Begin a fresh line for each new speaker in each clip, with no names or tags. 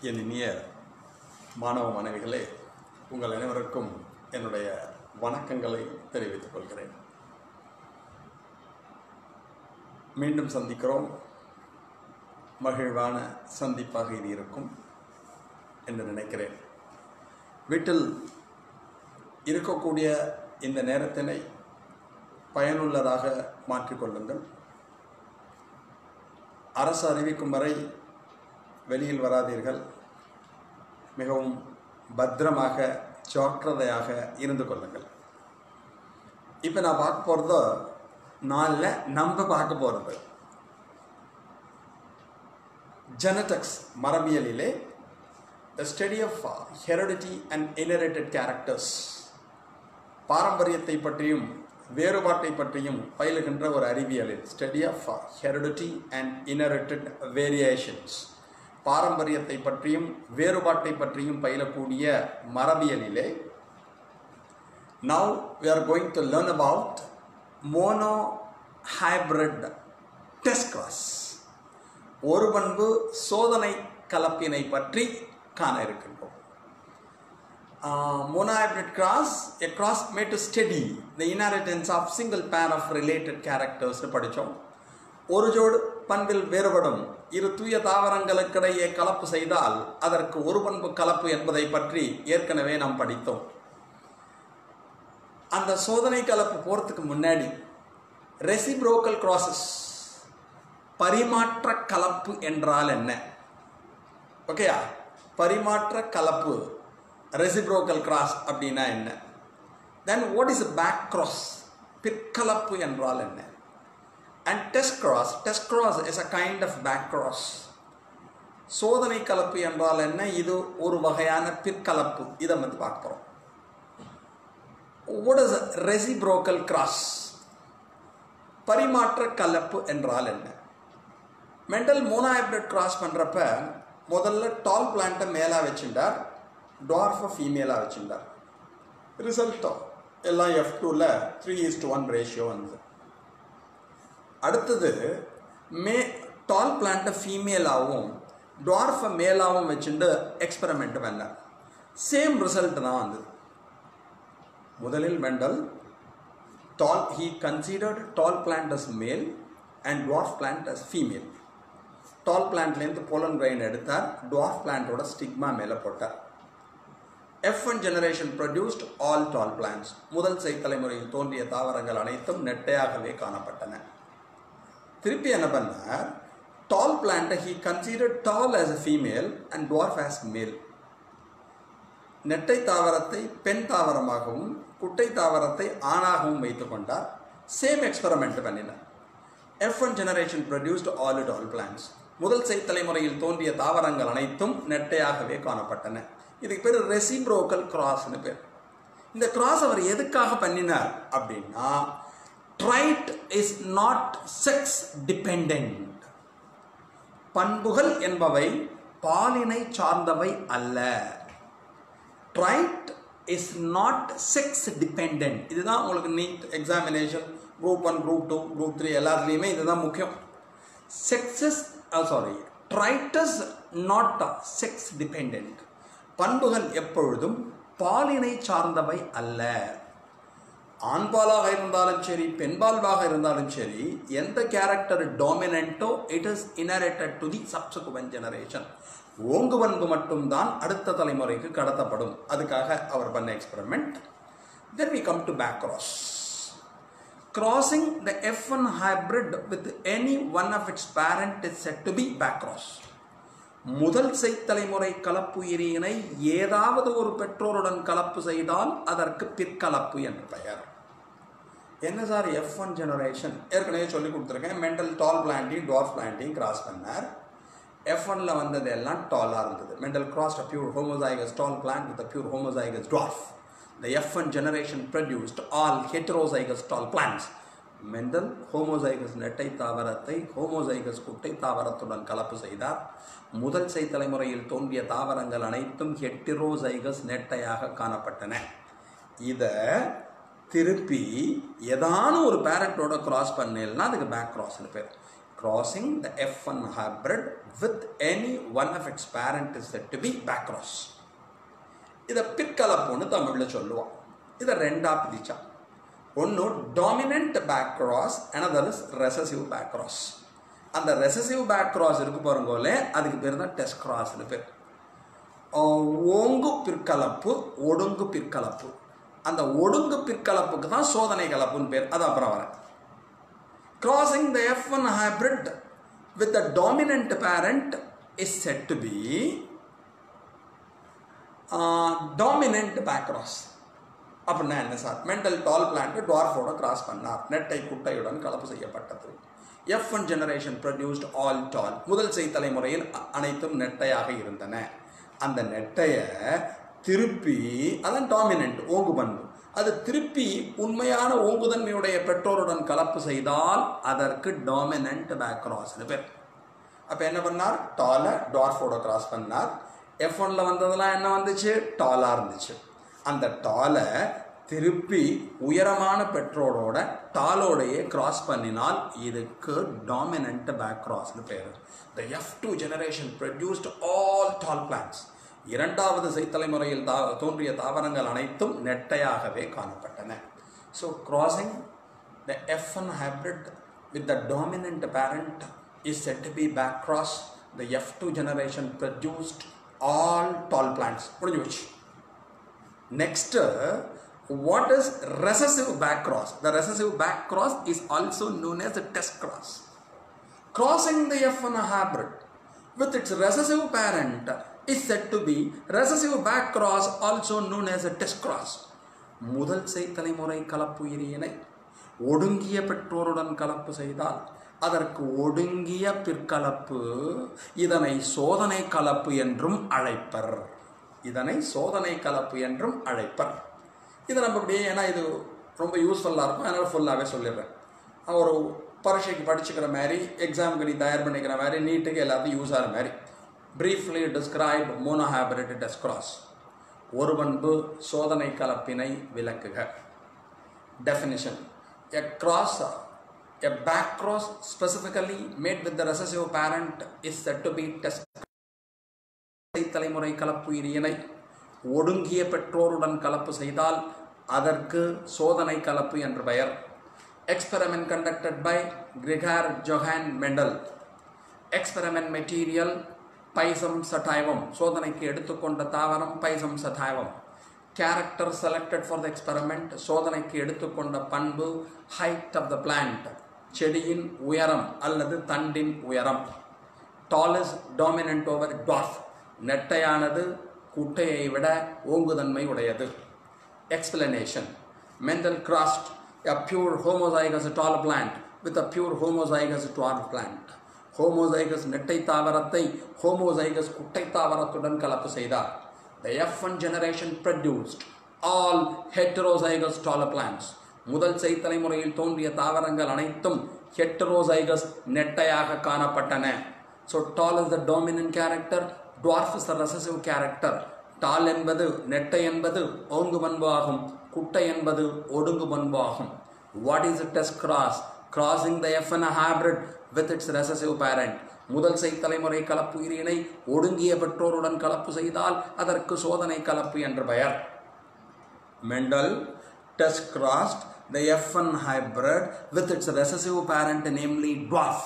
என் இனிய மாணவ மாணவிகளே உங்கள் அனைவருக்கும் என்னுடைய வணக்கங்களை தெரிவித்துக் கொள்கிறேன். மீண்டும் சந்திக்கிறோம். மகிழ்வான சந்திப்பாக இது இருக்கும் என்று நினைக்கிறேன். வீட்டில் இருக்கக்கூடிய இந்த நேரத்தினை பயனுள்ளதாக மாற்றிக்கொள்ளுங்கள் அரசு அறிவிக்கும் வரை வெளியில் வராதீர்கள். மிகவும் பத்திரமாக ஜாக்கிரதையாக இருந்து கொள்ளுங்கள். இப்போ நான் பார்க்க போகிறதோ நாளில் நம்ம பார்க்க போகிறது genetics மரபியலிலே the study of heredity and inherited characters பாரம்பரியத்தை பற்றியும் வேறுபாட்டை பற்றியும் பயிலுகின்ற ஒரு அறிவியலில் study of heredity and inherited variations பாரம்பரியத்தை பற்றியும் வேறுபாட்டை பற்றியும் பயிலக்கூடிய மரபியலிலே now we are going to learn about mono hybrid test cross ஒரு பண்பு சோதனை கலப்பினை பற்றி காண இருக்கின்றோம் monohybrid cross, a cross made to study the inheritance of single pair of related characters படித்தோம் ஒரு ஜோடு பண்பில் வேறுபடும் இரு தூய தாவரங்களுக்கிடையே கலப்பு செய்தால் அதற்கு ஒரு பண்பு கலப்பு என்பதை பற்றி ஏற்கனவே நாம் படித்தோம். அந்த சோதனை கலப்பு போகிறதுக்கு முன்னாடி ரெசிப்ரோக்கல் க்ராசஸ் பரிமாற்ற கலப்பு என்றால் என்ன? ஓகேயா பரிமாற்ற கலப்பு ரெசிப்ரோக்கல் கிராஸ் அப்படின்னா என்ன? Then what is back cross பிற்கலப்பு என்றால் என்ன? And test cross test cross is a kind of back cross சோதனை கலப்பு என்றால் என்ன? இது ஒரு வகையான பிற்கலப்பு. இதை வந்து பார்க்க போகிறோம் வாட் இஸ் ரெசிப்ரோக்கல் கிராஸ் பரிமாற்ற கலப்பு என்றால் என்ன? மெண்டல் மோனோஹைப்ரிட் கிராஸ் பண்ணுறப்ப முதல்ல டால் பிளான்ட்டை மேலாக வச்சுட்டார் டார்ஃபை ஃபீமேலாக வச்சுட்டார் ரிசல்ட்டோ எல்லாம் எஃப் டூவில் த்ரீ இஸ்ட் ஒன் ரேஷியோ வந்து. அடுத்தது மே டால் பிளான்ட்டை ஃபீமேலாகவும் டார்ஃபை மேலாகவும் வச்சுட்டு எக்ஸ்பெரிமெண்ட் பண்ணார் சேம் ரிசல்ட் தான் வந்தது. முதலில் Mendel tall he considered tall plant as male and dwarf plant as female tall பிளான்ட்லேருந்து pollen grain எடுத்தார் டுவார்ஃப் பிளான்ட்டோட ஸ்டிக்மா மேலே போட்டார். F one generation produced all tall plants முதல் செய் தலைமுறையில் தோன்றிய தாவரங்கள் அனைத்தும் நெட்டையாகவே காணப்பட்டன. திருப்பி என்ன பண்ணார்? டால் பிளான்ட்டை he consider tall as a female and dwarf as male நெட்டை தாவரத்தை பெண் தாவரமாகவும் குட்டை தாவரத்தை ஆணாகவும் வைத்துக்கொண்டார் சேம் எக்ஸ்பெரிமெண்ட் பண்ணினார். F one generation produced all it all plants முதல் செய்தலைமுறையில் தோன்றிய தாவரங்கள் அனைத்தும் நெட்டையாகவே காணப்பட்டன. இதுக்கு பேர் ரெசிப்ரோக்கல் கிராஸ்னு பேர். இந்த கிராஸ் அவர் எதுக்காக பண்ணினார் அப்படின்னா trait is not sex depend பண்புகள் என்பவை பாலினை சார்ந்தவை அல்ல. Trait is not sex depend இதுதான் உங்களுக்கு NEET examination group one group two group three எல்லாத்துலேயுமே இதுதான் முக்கியம். Sexes sorry traits not sex depend பண்புகள் எப்பொழுதும் பாலினை சார்ந்தவை அல்ல. ஆண்பாலாக இருந்தாலும் சரி பெண்பால்வாக இருந்தாலும் சரி எந்த character டாமினண்ட்டோ it is inherited to the subsequent generation ஓங்கு பண்பு மட்டும்தான் அடுத்த தலைமுறைக்கு கடத்தப்படும். அதுக்காக அவர் பண்ண experiment then we come to back cross crossing the F one hybrid with any one of its parent is set to be back cross முதல் செய்தலைமுறை கலப்புயிரியினை ஏதாவது ஒரு பெற்றோருடன் கலப்பு செய்தால் அதற்கு பிற்கலப்பு என்று பெயர். என்ன சார் எஃப் ஒன் ஜெனரேஷன் ஏற்கனவே சொல்லி கொடுத்துருக்கேன். Mendel tall planting dwarf planting cross பண்ணார். எஃப் ஒனில் வந்தது எல்லாம் டாலாக இருந்தது. Mendel crossed a pure homozygous tall plant with a pure homozygous dwarf the F one generation produced all heterozygous tall plants Mendel homozygous நெட்டை தாவரத்தை ஹோமோசைகஸ் குட்டை தாவரத்துடன் கலப்பு செய்தார். முதல் செய் தலைமுறையில் தோன்றிய தாவரங்கள் அனைத்தும் ஹெட்டிரோசைகஸ் நெட்டையாக காணப்பட்டன. இதை திருப்பி ஏதானும் ஒரு பேரட்டோட கிராஸ் பண்ணலன்னா அதுக்கு பேக் கிராஸ்னு பேர். Crossing the F one hybrid with any one of its parent is set to be back cross இதை பிற்கலப்புன்னு தமிழில் சொல்லுவான். இதை ரெண்டா பிரிச்சா ஒன்று dominant back cross another is recessive back cross அந்த ரெசசிவ் பேக் கிராஸ் இருக்கு பாருங்கோலே அதுக்கு பேர் தான் டெஸ்ட் கிராஸ்னு பேர். ஓங்கு பிற்கலப்பு ஒடுங்கு பிற்கலப்பு. அந்த ஒடுங்கு பிற்கலப்புக்கு தான் சோதனை கலப்புன்னு பேர். அது அப்புறம் வரேன். Crossing the F1 hybrid with the dominant parent is set to be uh, back cross அப்படின்னா என்ன சார்? மென்டல் டால் பிளான்ட் டுவார்ஃபோட கிராஸ் பண்ணார். நெட்டை குட்டையுடன் கலப்பு செய்யப்பட்டது. F one generation produced all tall முதல் செய் தலைமுறையில் அனைத்தும் நெட்டையாக இருந்தன. அந்த நெட்டையை திருப்பி அதான் டாமினன்ட் ஓங்குபண்பு. அது திருப்பி உண்மையான ஓங்குதன்மையுடைய பெற்றோருடன் கலப்பு செய்தால் அதற்கு டாமினன்ட் பேக்ராஸ்னு பேர். அப்போ என்ன பண்ணார்? டாலை டார்ஃபோட கிராஸ் பண்ணார். எஃப் ஒனில் வந்ததெல்லாம் என்ன வந்துச்சு? டாலாக இருந்துச்சு. அந்த டாலை திருப்பி உயரமான பெட்ரோலோட டாலோடையே கிராஸ் பண்ணினால் இதுக்கு டாமினன்ட் பேக் கிராஸ்னு பேர் the F two generation produced all tall plants இரண்டாவது செய்தலைமுறையில் தா தோன்றிய தாவரங்கள் அனைத்தும் நெட்டையாகவே காணப்பட்டன so crossing The F1 hybrid with the dominant parent is said to be back cross. The F2 generation produced all tall plants. முடிஞ்சு வச்சு Next, what is recessive back cross? The recessive back cross is also known as the test cross. Crossing the F1 hybrid with its recessive parent is said to be recessive back cross, also known as a test cross. முதல் செய் தலைமுறை இரியனை ஒடுங்கிய பெற்றோருடன் கலப்பு செய்தால் அதற்கு ஒடுங்கிய பிற்கலப்பு இதனை சோதனை கலப்பு என்றும் அழைப்பர் இதனை சோதனை கலப்பு என்றும் அழைப்பர். இது நம்ம அப்படியே ஏன்னா இது ரொம்ப யூஸ்ஃபுல்லாக இருக்கும். அதனால் ஃபுல்லாகவே சொல்லிடுறேன். ஒரு பரீட்சைக்கு படிச்சுக்கிற மாதிரி எக்ஸாமுக்கு நீ தயார் பண்ணிக்கிற மாதிரி நீட்டுக்கு எல்லாத்தையும் யூஸ் ஆகிற மாதிரி. ப்ரீஃப்லி டிஸ்கிரைப் monohybrid டெஸ்க்ராஸ் ஒரு பண்பு சோதனை கலப்பினை விளக்குக. Definition a cross a back cross specifically made with the recessive parent is set to be test தலைமுறை கலப்பு இரியனை ஒடுங்கிய பெற்றோருடன் கலப்பு செய்தால் அதற்கு சோதனை கலப்பு என்று பெயர். Experiment conducted by Gregor Johann Mendel experiment material Pisum sativum சோதனைக்கு எடுத்துக்கொண்ட தாவரம் Pisum sativum character selected for the experiment சோதனைக்கு எடுத்துக்கொண்ட பண்பு ஹைட் ஆஃப் த பிளான்ட் செடியின் உயரம் அல்லது தண்டின் உயரம். Tall is dominant over dwarf நெட்டையானது குட்டையை விட ஓங்குதன்மை உடையது. Explanation Mendel crossed a pure homozygous tall plant with a pure homozygous dwarf plant. Homozygous நெட்டை தாவரத்தை ஹோமோசைகஸ் குட்டை தாவரத்துடன் கலப்பு செய்தார். The F1 generation produced all heterozygous taller plants. முதல் செய் தலைமுறையில் தோன்றிய தாவரங்கள் அனைத்தும் ஹெட்ரோசைகஸ் நெட்டையாக காணப்பட்டன. So tall is the dominant character dwarf is the recessive character tall என்பது நெட்டை என்பது ஓங்கு பண்பு ஆகும் குட்டை என்பது ஒடுங்கு பண்பு ஆகும் what is test cross crossing the F one hybrid with its recessive parent முதல் செய் தலைமுறை கலப்பு உயிரினை ஒடுங்கிய பெற்றோருடன் கலப்பு செய்தால் அதற்கு சோதனை கலப்பு என்று பெயர். Mendel test crossed the F1 hybrid with its recessive parent, namely dwarf.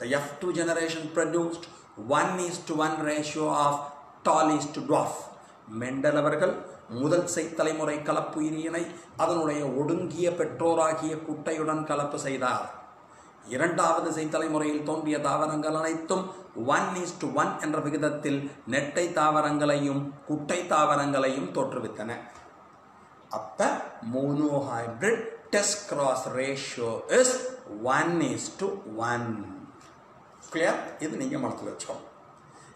The F2 generation produced one is to one ratio of tall is to dwarf Mendel அவர்கள் முதல் செய்தலைமுறை கலப்பு இனியனை அதனுடைய ஒடுங்கிய பெற்றோராகிய குட்டையுடன் கலப்பு செய்தார். இரண்டாவது செய்தலைமுறையில் தோன்றிய தாவரங்கள் அனைத்தும் ஒன் இஸ் டு ஒன் என்ற விகிதத்தில் நெட்டை தாவரங்களையும் குட்டை தாவரங்களையும் தோற்றுவித்தன. அப்ப monohybrid test cross ratio is one is to one clear இது நீங்கள் மனசில் வச்சுக்கோங்க.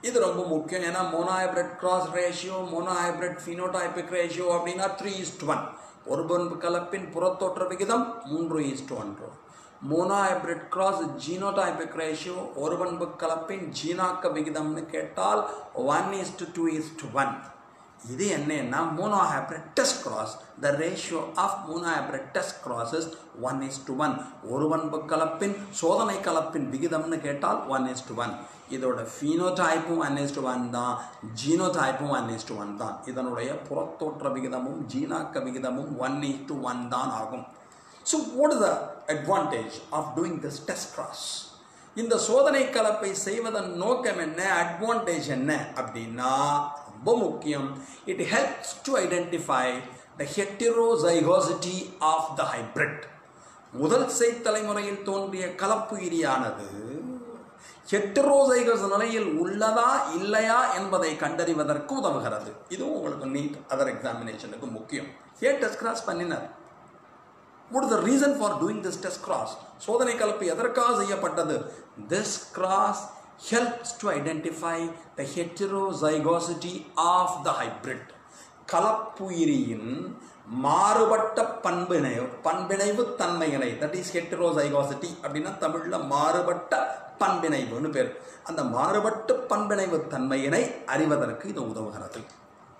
இது ரொம்ப முக்கியம். ஏன்னா monohybrid cross ratio monohybrid phenotypic ratio அப்படின்னா த்ரீ ஈஸ்ட் ஒன் ஒரு பண்பு கலப்பின் புறத்தோற்ற விகிதம் மூன்று ஈஸ்ட் ஒன்று மோனோஹைப்ரிட் கிராஸ் ஜீனோடைபிக் ரேஷியோ ஒரு பண்பு கலப்பின் ஜீனாக்க விகிதம்னு கேட்டால் one is to two is to one இது என்னன்னா monohybrid test cross the ratio of monohybrid test crosses one is to one ஒரு பண்பு கலப்பின் சோதனை கலப்பின் விகிதம்னு கேட்டால் ஒன் இஸ் டு ஒன் இதோட ஃபீனோடைப்பும் ஒன் இஸ் டு ஒன் தான். ஜீனோடைப்பும் ஒன் இஸ் டு ஒன் தான். இதனுடைய புறத்தோற்ற விகிதமும் ஜீனாக்க விகிதமும் ஒன் இஸ் டு ஒன் தான் ஆகும். So what the advantage of doing this test cross இந்த சோதனை கலப்பை செய்வதன் நோக்கம் என்ன? அட்வான்டேஜ் என்ன? அப்படின்னா ரொம்ப முக்கியம். It helps to identify the heterozygosity of the hybrid முதல் செய்தலைமுறையில் தலைமுறையில் தோன்றிய கலப்புயிரியானது ஹெட்டரோசைகஸ் நிலையில் உள்ளதா இல்லையா என்பதை கண்டறிவதற்கு உதவுகிறது. இதுவும் உங்களுக்கு நீட் அதர் எக்ஸாமினேஷனுக்கு முக்கியம். ஏன் டெஸ்ட் கிராஸ் பண்ணினார்? What is the reason for doing this test cross? சோதனை கலப்பு எதற்காக செய்யப்பட்டது? This cross helps to identify the heterozygosity of the hybrid. கலப்புயிரியின் மாறுபட்ட பண்பினை பண்பிணைவு தன்மையினை தட் இஸ் ஹெட்டரோசைகாசிட்டி அப்படின்னா தமிழில் மாறுபட்ட பண்பிணைவுன்னு பேர். அந்த மாறுபட்ட பண்பிணைவு தன்மையினை அறிவதற்கு இது உதவுகிறது.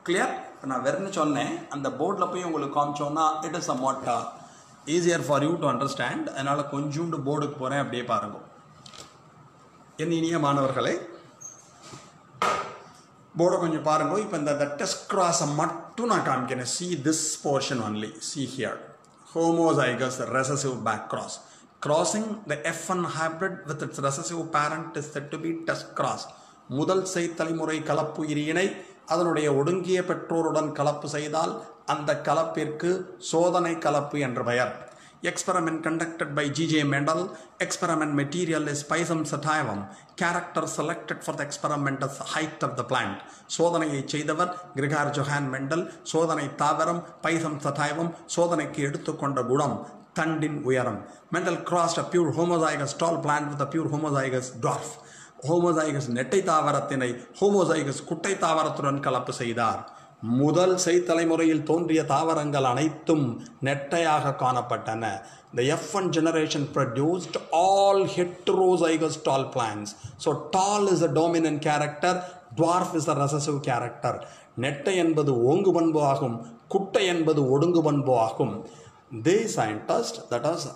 கிளியர் நான் வெறும்னு சொன்னேன். அந்த போர்டில் போய் உங்களுக்கு காமிச்சோன்னா it is a matter uh, easier for you to understand அதனால் கொஞ்சோண்டு போர்டுக்கு போகிறேன் அப்படியே பாருங்க. என் இனிய மாணவர்களே போர்டை கொஞ்சம் பாருங்க. இப்போ இந்த டெஸ்ட் கிராஸை மட்டும் நான் காமிக்கிறேன். See this portion only see here homozygous recessive back cross crossing the F one hybrid with its recessive parent is set to be test cross முதல் செய் தலைமுறை கலப்பு இரியினை அதனுடைய ஒடுங்கிய பெற்றோருடன் கலப்பு செய்தால் அந்த கலப்பிற்கு சோதனை கலப்பு என்று பெயர். Experiment conducted by G.J. Mendel. Experiment material is Pisum sativum. Character selected for the experiment is height of the plant. சோதனையை செய்தவர் கிரிகார் ஜொஹான் மெண்டல் சோதனை தாவரம் பைசம் சதாய்வம் சோதனைக்கு எடுத்துக்கொண்ட குணம் தண்டின் உயரம் Mendel crossed a pure homozygous tall plant with a pure homozygous dwarf homozygous நெட்டை தாவரத்தினை ஹோமோசைகஸ் குட்டை தாவரத்துடன் கலப்பு செய்தார் முதல் செய்தலைமுறையில் தோன்றிய தாவரங்கள் அனைத்தும் நெட்டையாக காணப்பட்டன the the F1 generation produced all heterozygous tall plants. So tall is a dominant character dwarf is a recessive character நெட்டை என்பது ஓங்கு பண்பு ஆகும் குட்டை என்பது ஒடுங்கு பண்பு ஆகும் the scientist that as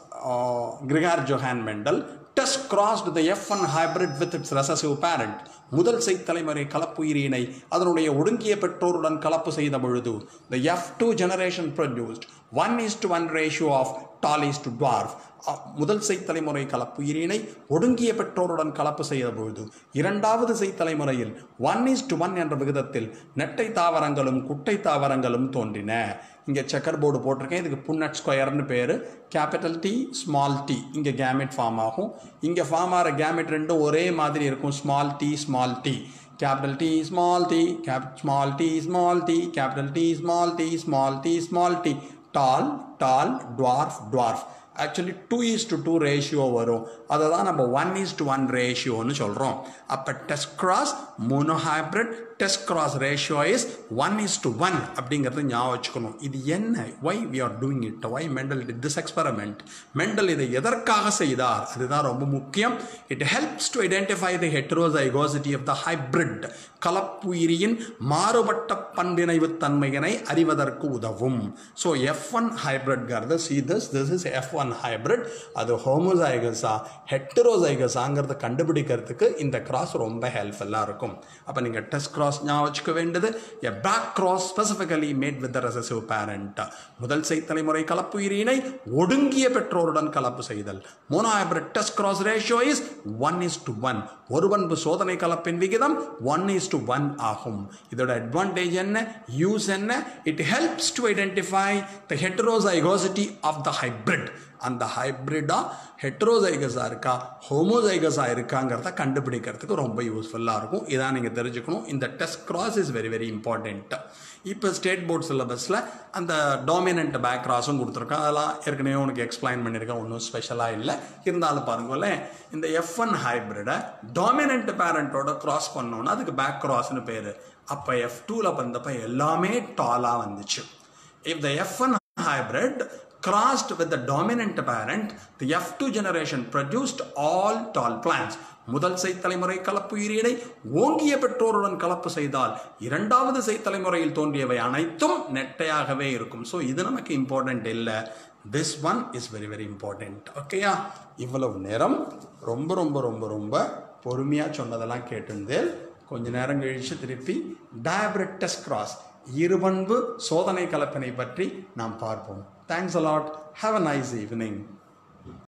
Gregor Johann Mendel test crossed the F one hybrid with its recessive parent முதல் செய்தலைமுறை கலப்புயிரினை அதனுடைய ஒடுங்கிய பெற்றோருடன் கலப்பு செய்த பொழுது the F two generation produced one is to one ratio of tall is to dwarf அ- முதல் செய்தலைமுறை கலப்பு கலப்புயிரினை ஒடுங்கிய பெற்றோருடன் கலப்பு செய்த பொழுது இரண்டாவது செய்தலைமுறையில் ஒன் இஸ் டு ஒன் என்ற விகிதத்தில் நெட்டை தாவரங்களும் குட்டை தாவரங்களும் தோன்றின. இங்கே செக்கர் போர்டு போட்டிருக்கேன். இதுக்கு புன்னட் ஸ்கொயர்னு பேர். கேபிட்டல் டி ஸ்மால் டி இங்கே கேமெட் ஃபார்ம் ஆகும். இங்கே ஃபார்ம் ஆகிற கேமெட் ரெண்டும் ஒரே மாதிரி இருக்கும். Small t small small t capital T small t cap small t small t capital T small t small t small t tall tall dwarf dwarf actually two is to two ratio வரும் அதை தான் நம்ம one is to one ரேஷியோன்னு சொல்கிறோம் அப்போ test cross monohybrid test cross ratio is one is to one அப்படிங்கிறது ஞாபகம் வச்சுக்கணும். இது என்ன? Why we are doing it why Mendel it this experiment Mendel இதை எதற்காக செய்தார்? அதுதான் ரொம்ப முக்கியம். It helps to identify the heterozygosity of the hybrid கலப்புயிரியின் மாறுபட்ட பண்பிணைவு தன்மையினை அறிவதற்கு உதவும். So F one ஹைப்ரிட்ங்கிறது see this this is F one hybrid அது ஹோமோசைகஸா ஹெட்டரோசைகஸாங்கிறத கண்டுபிடிக்கிறதுக்கு இந்த கிராஸ் ரொம்ப ஹெல்ப்ஃபுல்லாக இருக்கும். அப்போ நீங்கள் டெஸ்ட் கிராஸ் கிராஸ் ஞாபகம் வச்சுக்க வேண்டியது a back cross specifically made with recessive parent முதல் செய் தலைமுறை கலப்புயிரினை ஒடுங்கிய பெற்றோருடன் கலப்பு செய்தல். Monohybrid test cross ratio is one is to one ஒரு பண்பு சோதனை கலப்பின் விகிதம் ஒன் இஸ் டு ஒன் ஆகும். இதோட அட்வான்டேஜ் என்ன? யூஸ் என்ன? It helps to identify the heterozygosity of the hybrid அந்த ஹைப்ரிடா ஹெட்ரோசைகஸாக இருக்கா ஹோமோசைகஸாக இருக்காங்கிறத கண்டுபிடிக்கிறதுக்கு ரொம்ப யூஸ்ஃபுல்லாக இருக்கும். இதான் நீங்கள் தெரிஞ்சுக்கணும். இந்த test cross is very very important இப்போ ஸ்டேட் போர்ட் சிலபஸில் அந்த டாமினன்ட் பேக் கிராஸும் கொடுத்துருக்கான் அதெல்லாம் ஏற்கனவே உனக்கு எக்ஸ்பிளைன் பண்ணியிருக்கேன். ஒன்றும் ஸ்பெஷலாக இல்லை. இருந்தாலும் பாருங்களேன் இந்த எஃப் ஒன் ஹைப்ரிடை டாமினன்ட் பேரண்ட்டோட கிராஸ் பண்ணோன்னா அதுக்கு பேக் கிராஸ்னு பேர். அப்போ எஃப் டூவில் வந்தப்போ எல்லாமே டாலாக வந்துச்சு. if the F1 hybrid crossed with the dominant parent, the F2 generation produced all tall plants. முதல் செய்தலைமுறை கலப்பு ஈரீடை ஓங்கிய பெற்றோருடன் கலப்பு செய்தால் இரண்டாவது செய்தலைமுறையில் தோன்றியவை அனைத்தும் நெட்டையாகவே இருக்கும். ஸோ இது நமக்கு இம்பார்ட்டன்ட் இல்லை. This one is very very important ஓகேயா இவ்வளவு நேரம் ரொம்ப ரொம்ப ரொம்ப ரொம்ப பொறுமையாக சொன்னதெல்லாம் கேட்டிருந்தேன். கொஞ்ச நேரம் கழித்து திருப்பி டயபிரட்டஸ் கிராஸ் இருபண்பு சோதனை கலப்பினை பற்றி நாம் பார்ப்போம். Thanks a lot. Have a nice evening.